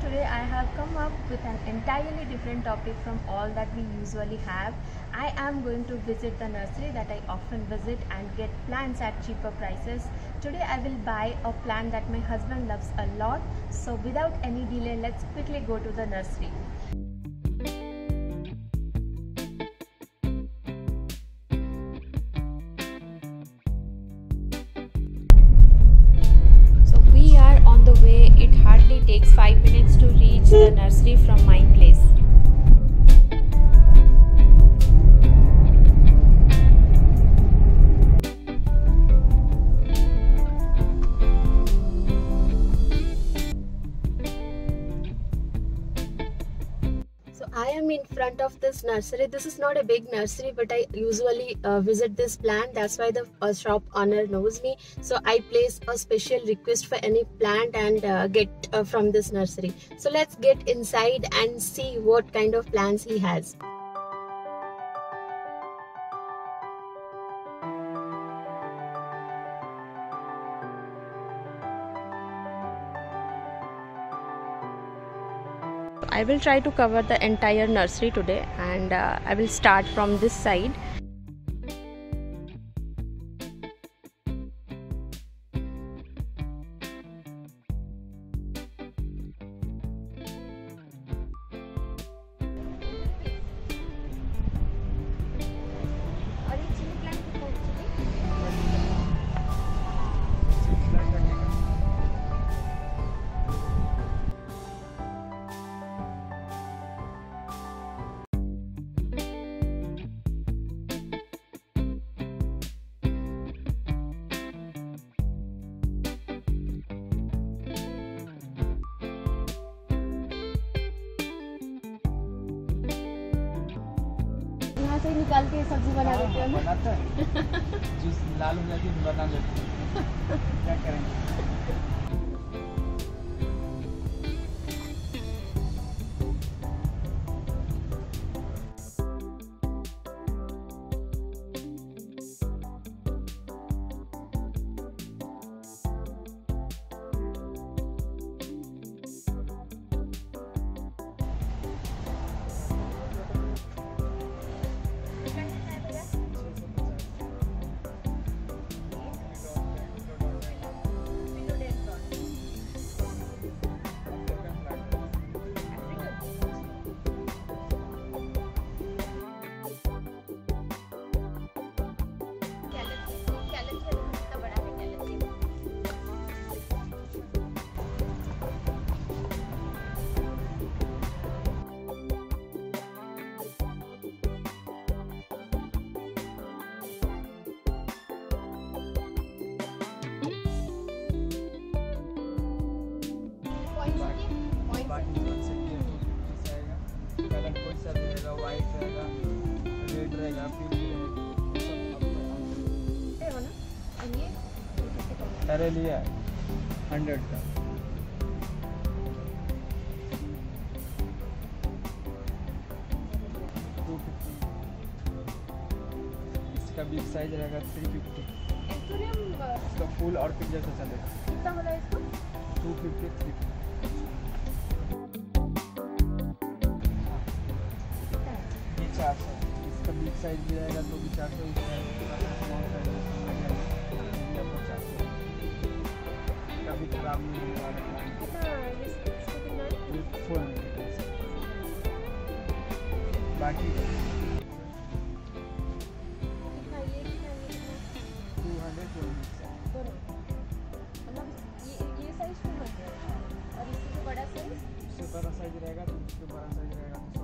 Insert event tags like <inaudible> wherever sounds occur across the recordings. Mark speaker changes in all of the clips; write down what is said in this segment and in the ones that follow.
Speaker 1: today I have come up with an entirely different topic from all that we usually have. I am going to visit the nursery that I often visit and get plants at cheaper prices. Today I will buy a plant that my husband loves a lot. So without any delay, let's quickly go to the nursery. From my place. In front of this nursery. This is not a big nursery, but I usually uh, visit this plant. That's why the uh, shop owner knows me. So I place a special request for any plant and uh, get uh, from this nursery. So let's get inside and see what kind of plants he has. I will try to cover the entire nursery today and uh, I will start from this side. यहाँ ही निकाल के सब्ज़ी बना देते हैं।
Speaker 2: बनाता है। <laughs> Juice लाल हो जाती है बना देते हैं। क्या करेंगे? रेड रहेगा अरे लिया हंड्रेड का। इसका बिग साइज़ रहेगा थ्री फिफ्टी इसका फुल और पिक जैसा चलेगा। टू फिफ्टी थ्री ये चार सौ। एक साइज़ भी रहेगा तो भी चार सौ कभी खराब नहीं होगा बाकी टू हंड्रेड ये साइज़ और इससे तो बड़ा साइज़ इससे बड़ा
Speaker 1: साइज़ रहेगा तो
Speaker 2: बड़ा साइज़
Speaker 1: रहेगा तो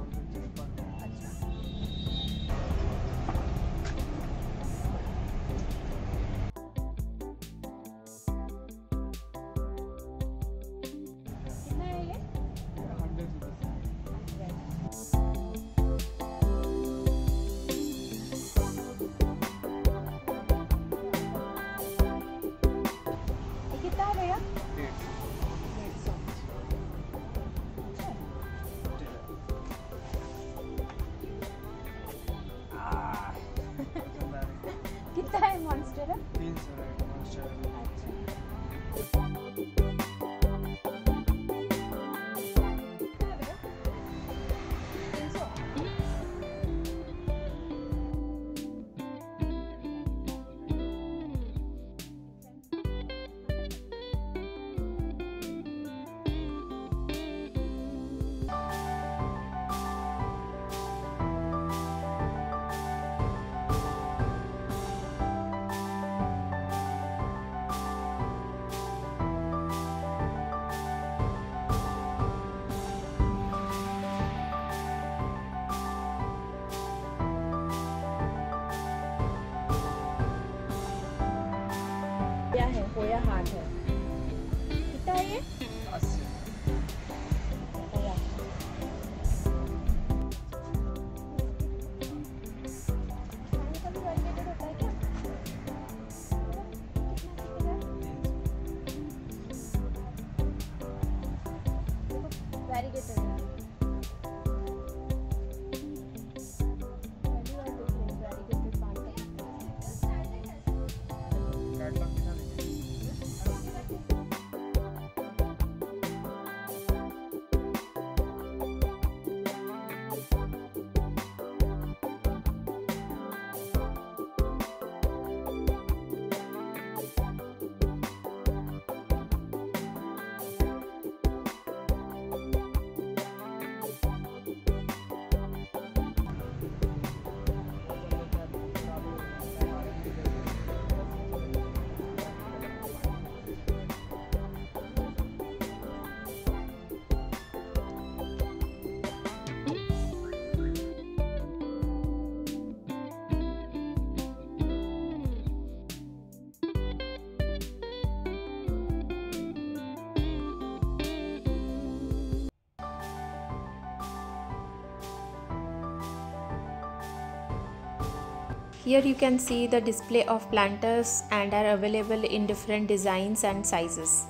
Speaker 1: मॉन्स्टर
Speaker 2: तीन सौ Hoa
Speaker 3: Here you can see the display of planters and are available in different designs and sizes.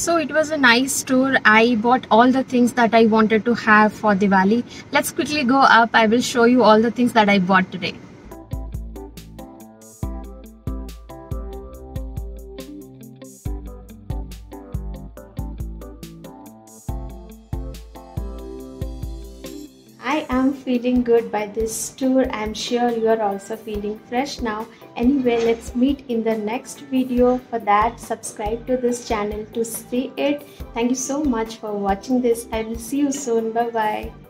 Speaker 1: So it was a nice tour. I bought all the things that I wanted to have for Diwali. Let's quickly go up. I will show you all the things that I bought today. I am feeling good by this tour. I'm sure you are also feeling fresh now. Anyway, let's meet in the next video. For that, subscribe to this channel to see it. Thank you so much for watching this. I will see you soon. Bye bye.